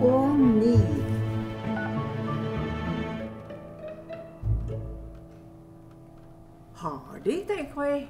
我呢？好歹太亏。